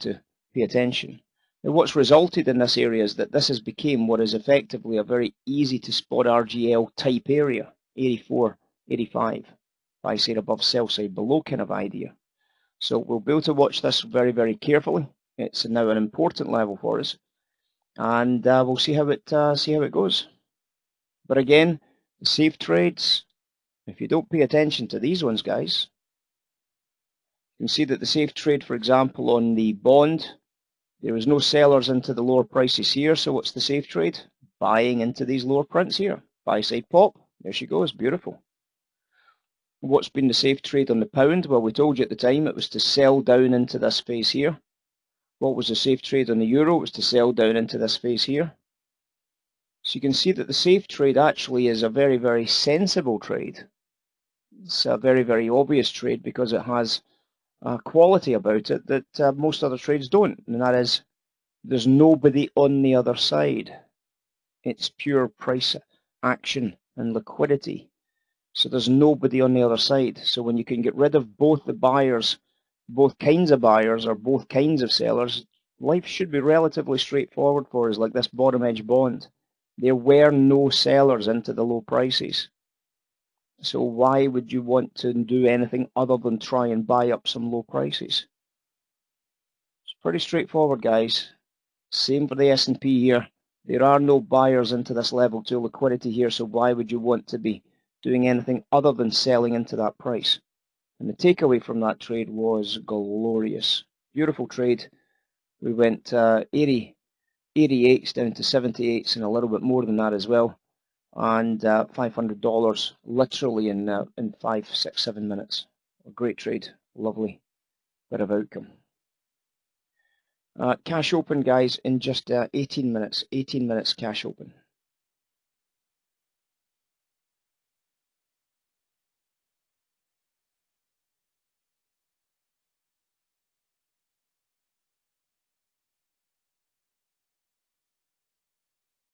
to pay attention. Now what's resulted in this area is that this has become what is effectively a very easy to spot RGL type area, 84, 85, I say above sell side below kind of idea. So we'll be able to watch this very, very carefully. It's now an important level for us. And uh, we'll see how it uh, see how it goes. But again, the safe trades, if you don't pay attention to these ones, guys, you can see that the safe trade, for example, on the bond, there is no sellers into the lower prices here. So what's the safe trade? Buying into these lower prints here. Buy side pop. There she goes. Beautiful. What's been the safe trade on the pound? Well, we told you at the time it was to sell down into this phase here. What was the safe trade on the euro? It was to sell down into this phase here. So you can see that the safe trade actually is a very, very sensible trade. It's a very, very obvious trade because it has a quality about it that uh, most other trades don't, and that is there's nobody on the other side. It's pure price action and liquidity. So there's nobody on the other side. So when you can get rid of both the buyers, both kinds of buyers or both kinds of sellers, life should be relatively straightforward for us, like this bottom edge bond. There were no sellers into the low prices. So why would you want to do anything other than try and buy up some low prices? It's pretty straightforward, guys. Same for the S&P here. There are no buyers into this level 2 liquidity here, so why would you want to be doing anything other than selling into that price? And the takeaway from that trade was glorious. Beautiful trade. We went uh, 80, 88s down to 78s and a little bit more than that as well and uh, $500 literally in uh, in five, six, seven minutes. A great trade, lovely bit of outcome. Uh, cash open, guys, in just uh, 18 minutes. 18 minutes cash open.